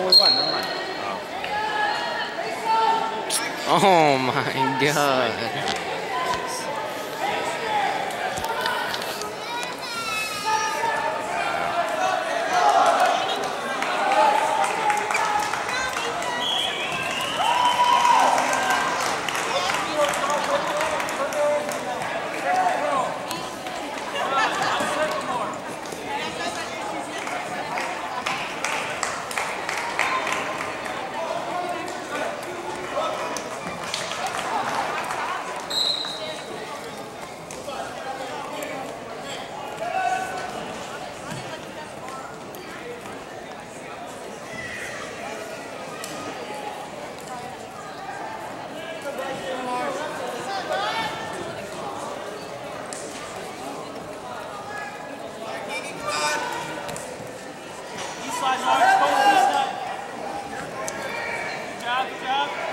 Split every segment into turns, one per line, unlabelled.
we won. Never mind.
Oh, oh my god. Thiago, Thiago.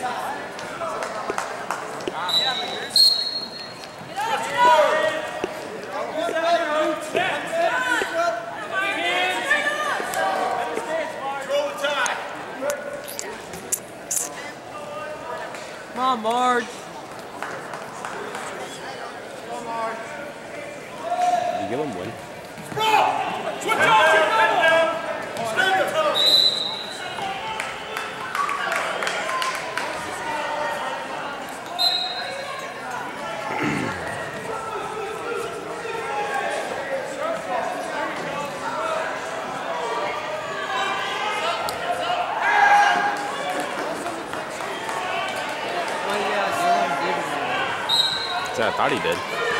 Come on, Marge.
打理人。